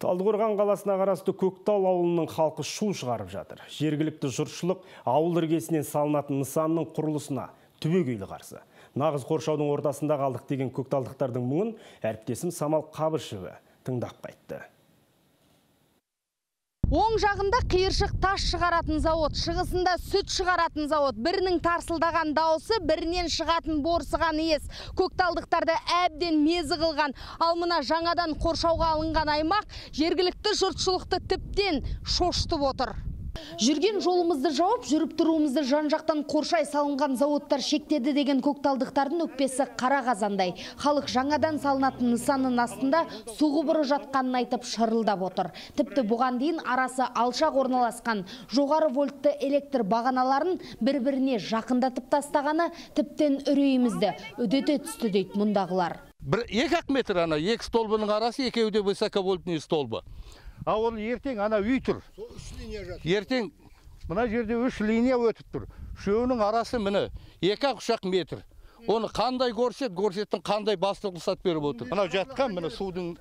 Талдықорған қаласына қарасты Көктал ауылының халқы шу шығарып жатыр. Жергілікті жұртшылық ауыл іргесінен салынатын нысанның құрылысына түбегейлі қарсы. Нағыз қоршаудың ортасында қалдық деген көкталдықтардың мұңын әріптесім Самал Қабышеві тыңдап қайтты. Оң жағында қиыршық тас шығаратын зауыт, шығысында сүт шығаратын зауыт. Бірінің тарсылдаған дауысы, бірінен шығатын борсыған ес. Көкталдықтарды әбден мезі қылған. Ал мына жаңадан қоршауға алынған аймақ жергілікті жұртшылықты тіптен шошытып отыр. Жүрген жолымызды жауып, жүріп тұруымызды жан-жақтан қоршай салынған зауыттар шектеді деген көкталдықтардың өкпесі қара қазандай. Халық жаңадан салынатын нысанның астында су құбыры жатқанын айтып шырылдап отыр. Тіпті бұған дейін арасы алшақ орналасқан жоғары вольтты электр бағаналарын бір-біріне жақындатып тастағаны тіптен үрейімізді үдете түсті дейді мұндағылар. бір екі ақ метр ана екі столбының арасы екеуі де высоковольтный столбы а ол ертең ана үй тұр. Ертең мына жерде үш линия өтіп тұр. Үшеуінің арасы міне екі ақ үш ақ метр. Оны қандай горсет горсеттің қандай басты рұқсат беріп отыр? Мынау жатқан міне судың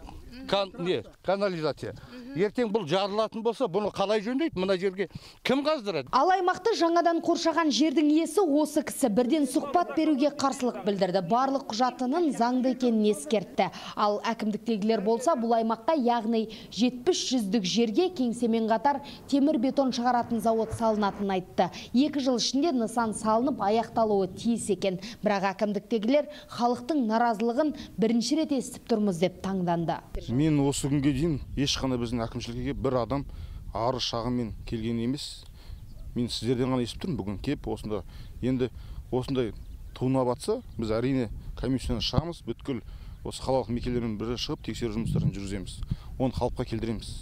кан, не канализация. Ертең бұл жарылатын болса бұны қалай жөндейді? Мына жерге кім қаздырады? Ал аймақты жаңадан қоршаған жердің иесі осы кісі. Бірден сұхбат беруге қарсылық білдірді. Барлық құжатының заңды екенін ескертті. Ал әкімдіктегілер болса бұл аймаққа яғни жетпіс жүздік жерге кеңсемен қатар темір бетон шығаратын зауыт салынатынын айтты. Екі жыл ішінде нысан салынып аяқталуы тиіс екен. Бірақ әкімдіктегілер халықтың наразылығын бірінші рет естіп тұрмыз деп таңданды. Мен осы күнге дейін ешқандай біздің әкімшілікке бір адам арыз шағыммен келген емес. Мен сіздерден ғана естіп тұрмын бүгін кеп осында. Енді осындай туындап жатса біз әрине комиссияны шығамыз бүткіл осы қалалық мекемелермен бірге шығып тексеру жұмыстарын жүргіземіз. Оны қалыпқа келтіреміз.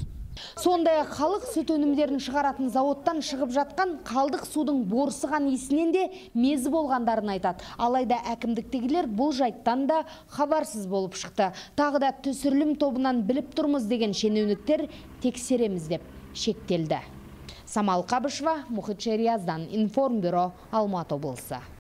Сондай ақ халық сүт өнімдерін шығаратын зауыттан шығып жатқан қалдық судың борсыған иісінен де мезі болғандарын айтады. Алайда әкімдіктегілер бұл жайттан да хабарсыз болып шықты. Тағы да түсірілім тобынан біліп тұрмыз деген шенеуніктер тексереміз деп шектелді. Самал қабышева мұхит шерияздан информбюро алматы облысы.